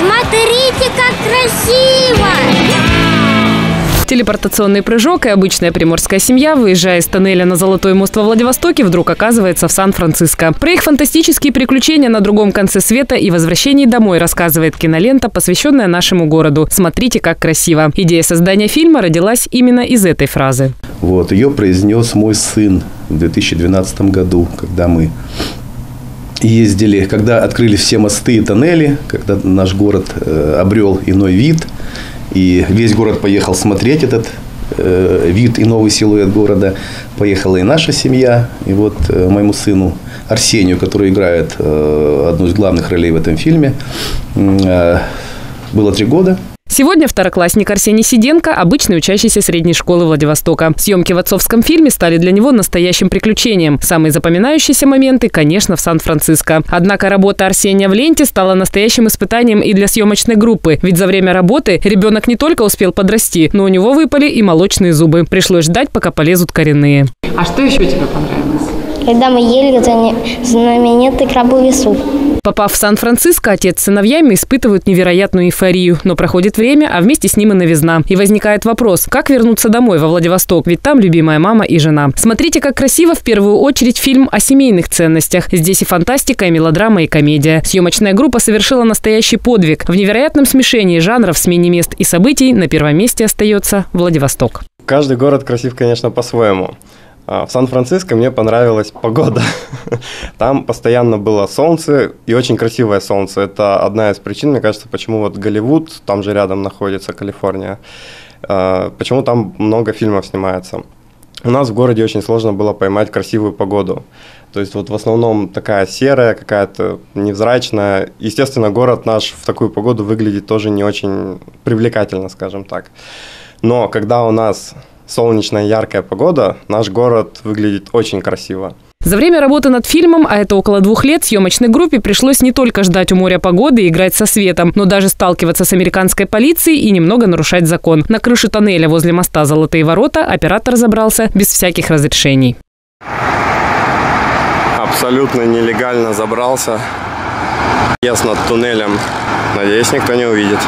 Смотрите, как красиво! Телепортационный прыжок и обычная приморская семья, выезжая из тоннеля на Золотой мост во Владивостоке, вдруг оказывается в Сан-Франциско. Про их фантастические приключения на другом конце света и возвращении домой рассказывает кинолента, посвященная нашему городу. Смотрите, как красиво. Идея создания фильма родилась именно из этой фразы. Вот, ее произнес мой сын в 2012 году, когда мы ездили, когда открыли все мосты и тоннели, когда наш город э, обрел иной вид – и весь город поехал смотреть этот э, вид и новый силуэт города. Поехала и наша семья. И вот э, моему сыну Арсению, который играет э, одну из главных ролей в этом фильме, э, было три года. Сегодня второклассник Арсений Сиденко – обычный учащийся средней школы Владивостока. Съемки в отцовском фильме стали для него настоящим приключением. Самые запоминающиеся моменты, конечно, в Сан-Франциско. Однако работа Арсения в ленте стала настоящим испытанием и для съемочной группы. Ведь за время работы ребенок не только успел подрасти, но у него выпали и молочные зубы. Пришлось ждать, пока полезут коренные. А что еще тебе понравилось? Когда мы ели знаменитый крабовый суп. Попав в Сан-Франциско, отец с сыновьями испытывают невероятную эйфорию. Но проходит время, а вместе с ним и новизна. И возникает вопрос, как вернуться домой во Владивосток, ведь там любимая мама и жена. Смотрите, как красиво в первую очередь фильм о семейных ценностях. Здесь и фантастика, и мелодрама, и комедия. Съемочная группа совершила настоящий подвиг. В невероятном смешении жанров, смене мест и событий на первом месте остается Владивосток. Каждый город красив, конечно, по-своему. А, в Сан-Франциско мне понравилась погода. Там постоянно было солнце и очень красивое солнце. Это одна из причин, мне кажется, почему вот Голливуд, там же рядом находится Калифорния, а, почему там много фильмов снимается. У нас в городе очень сложно было поймать красивую погоду. То есть вот в основном такая серая, какая-то невзрачная. Естественно, город наш в такую погоду выглядит тоже не очень привлекательно, скажем так. Но когда у нас солнечная яркая погода, наш город выглядит очень красиво. За время работы над фильмом, а это около двух лет, съемочной группе пришлось не только ждать у моря погоды и играть со светом, но даже сталкиваться с американской полицией и немного нарушать закон. На крыше тоннеля возле моста «Золотые ворота» оператор забрался без всяких разрешений. Абсолютно нелегально забрался. Над туннелем. Надеюсь, никто не увидит.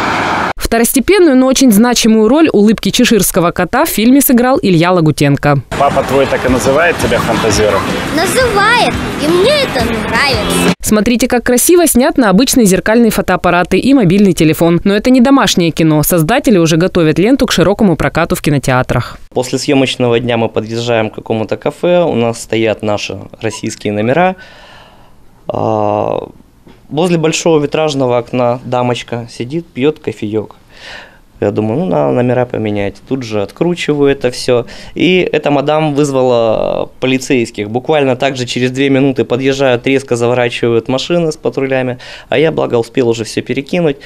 Второстепенную, но очень значимую роль улыбки чеширского кота в фильме сыграл Илья Лагутенко. Папа твой так и называет тебя фантазером? Называет, и мне это нравится. Смотрите, как красиво снят на обычные зеркальные фотоаппараты и мобильный телефон. Но это не домашнее кино. Создатели уже готовят ленту к широкому прокату в кинотеатрах. После съемочного дня мы подъезжаем к какому-то кафе. У нас стоят наши российские номера. А, возле большого витражного окна дамочка сидит, пьет кофеек. Я думаю, ну, надо номера поменять. Тут же откручиваю это все. И эта мадам вызвала полицейских. Буквально так же через две минуты подъезжают, резко заворачивают машины с патрулями. А я, благо, успел уже все перекинуть.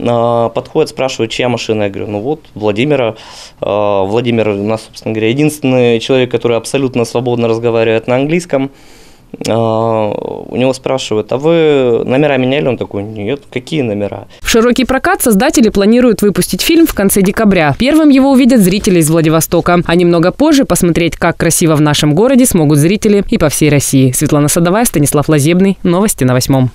А, подходит, спрашивает, чья машина. Я говорю, ну вот, Владимира. А, Владимир у нас, собственно говоря, единственный человек, который абсолютно свободно разговаривает на английском. А, у него спрашивают, а вы номера меняли? Он такой, нет, какие номера? В широкий прокат создатели планируют выпустить фильм в конце декабря. Первым его увидят зрители из Владивостока. А немного позже посмотреть, как красиво в нашем городе, смогут зрители и по всей России. Светлана Садовая, Станислав Лазебный. Новости на восьмом.